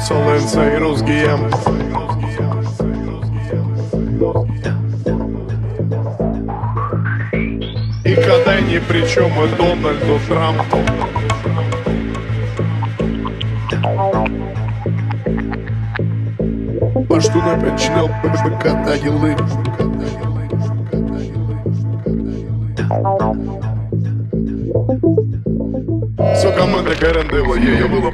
Соленса и Росгием И когда ни при чем и Дональду Трампу. Пашту напечнел ПБК ділы Все команда Гарандела, я, я была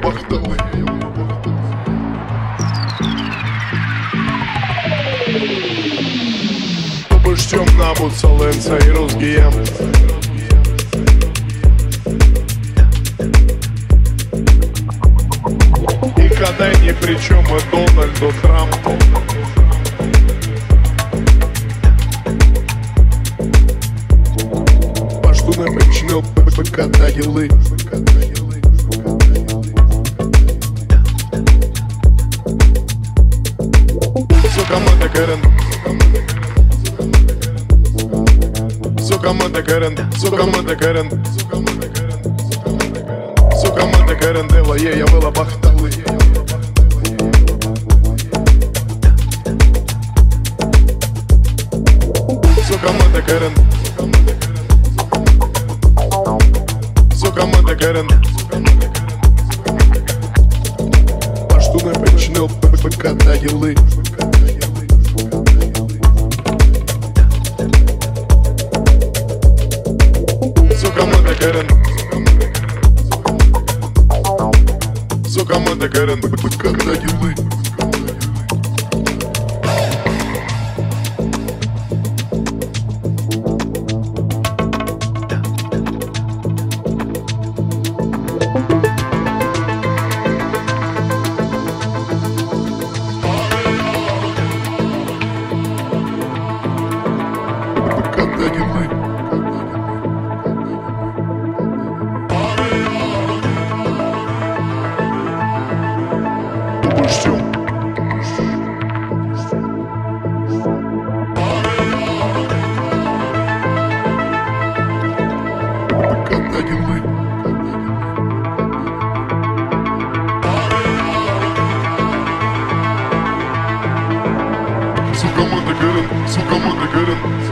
набут Соленса и Росгием И когда ни при чем и Дональду Трампу. Пашту напечнел ПБК ділы Все Все команда Гарен Все команда Гарен Все команда Гарен Дела, е, я была бахталы Все команда Гарен Все команда Гарен Пашту напечнел ПБК ділы Все команда Гарен Все команда Гарен ПБК ділы команда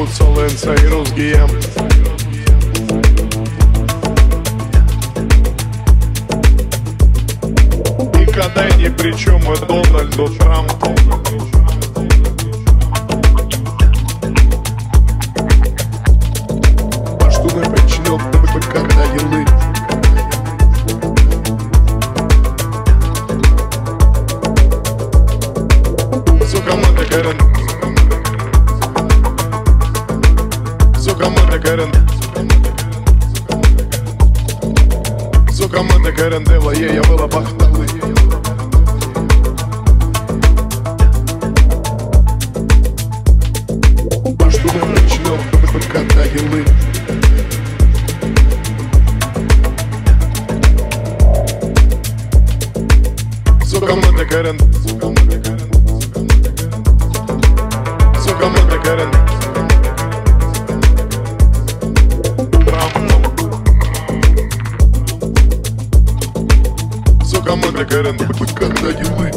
Обущем набут Соленса и Росгием И когда ни при чем и Дональду Трампу Пашту напечнел ПБК ділы Все команда Гарен Дела, е, я была бахталы на карандаш, когда не вы.